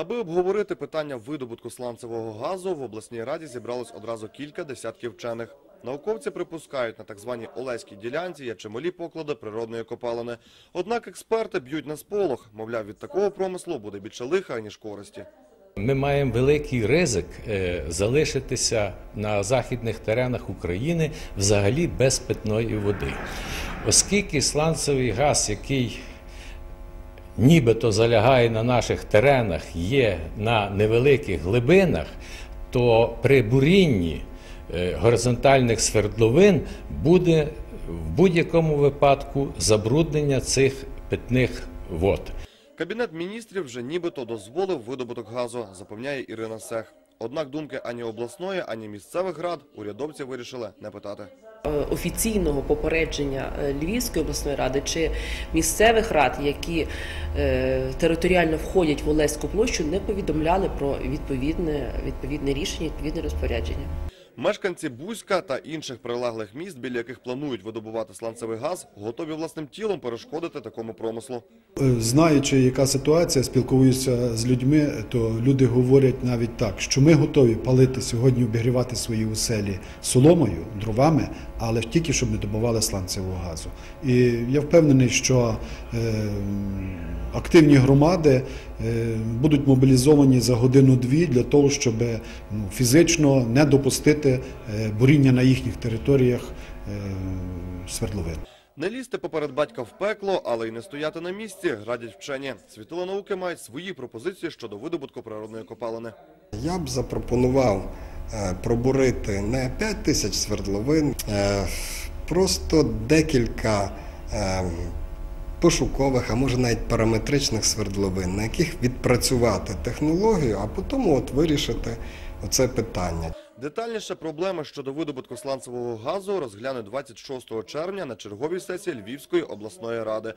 Аби обговорити питання видобутку сланцевого газу, в обласній раді зібралось одразу кілька десятків вчених. Науковці припускають, на так званій Олеській ділянці є чималі поклади природної копалини. Однак експерти б'ють на сполох. Мовляв, від такого промислу буде більше лиха, ніж користі. Ми маємо великий ризик е, залишитися на західних теренах України взагалі без питної води. Оскільки сланцевий газ, який нібито залягає на наших теренах, є на невеликих глибинах, то при бурінні е, горизонтальних свердловин буде в будь-якому випадку забруднення цих питних вод. Кабінет міністрів вже нібито дозволив видобуток газу, запевняє Ірина Сех. Однак думки ані обласної, ані місцевих рад урядовці вирішили не питати. е, офіційного попередження е, Львівської обласної ради чи місцевих рад, які е, територіально входять в Олеську площу, не повідомляли про відповідне, відповідне рішення, відповідне розпорядження. Мешканці Бузька та інших прилеглих міст, біля яких планують видобувати сланцевий газ, готові власним тілом перешкодити такому промислу. Е, Знаючи, яка ситуація, спілкуюся з людьми, то люди говорять навіть так, що ми готові палити сьогодні, обігрівати свої оселі соломою, дровами, але тільки щоб не добували сланцевого газу. І я впевнений, що е, активні громади е, будуть мобілізовані за годину-дві для того, щоб ну, фізично не допустити е, буріння на їхніх територіях е, свердловин. Не лізти поперед батька в пекло, але й не стояти на місці, радять вчені. Світила науки мають свої пропозиції щодо видобутку природної копалини. Я б запропонував пробурити не 5 тисяч свердловин, просто декілька пошукових, а може навіть параметричних свердловин, на яких відпрацювати технологію, а потім от вирішити оце питання. Детальніше проблеми щодо видобутку сланцевого газу розгляне 26 червня на черговій сесії Львівської обласної ради.